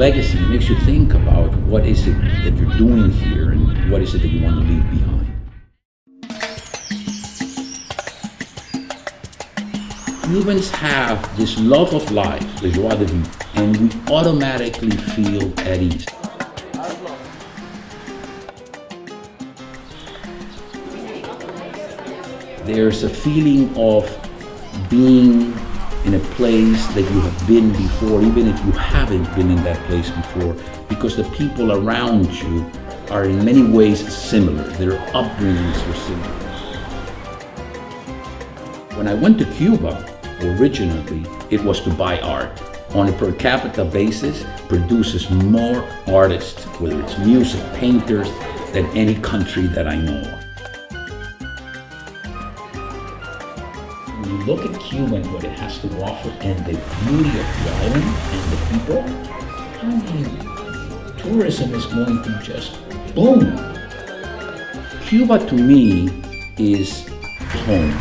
legacy. Makes you think about what is it that you're doing here and what is it that you want to leave behind. Cubans have this love of life, the joie de vivre, and we automatically feel at ease. There's a feeling of being in a place that you have been before, even if you haven't been in that place before, because the people around you are in many ways similar. Their upbringings are similar. When I went to Cuba, originally, it was to buy art. On a per capita basis, produces more artists, whether it's music, painters, than any country that I know of. You look at Cuba and what it has to offer and the beauty of the island and the people, I mean, tourism is going to just boom. Cuba to me is home.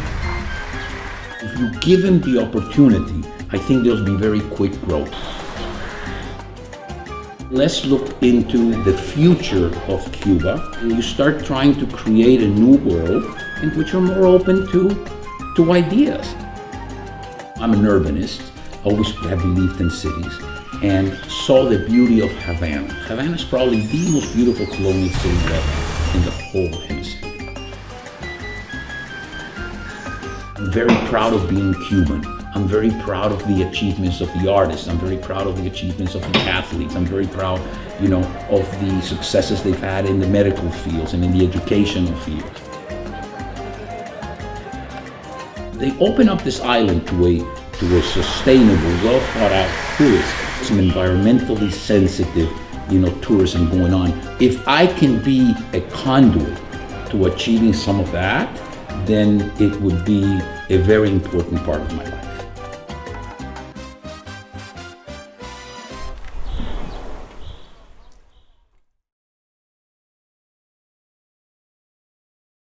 If you give them the opportunity, I think there'll be very quick growth. Let's look into the future of Cuba. You start trying to create a new world in which you're more open to, to ideas. I'm an urbanist, always have believed in cities, and saw the beauty of Havana. Havana is probably the most beautiful colonial city left in the whole hemisphere. I'm very proud of being Cuban. I'm very proud of the achievements of the artists. I'm very proud of the achievements of the athletes. I'm very proud, you know, of the successes they've had in the medical fields and in the educational fields. They open up this island to a to a sustainable, well thought out tourism, some environmentally sensitive, you know, tourism going on. If I can be a conduit to achieving some of that, then it would be a very important part of my life.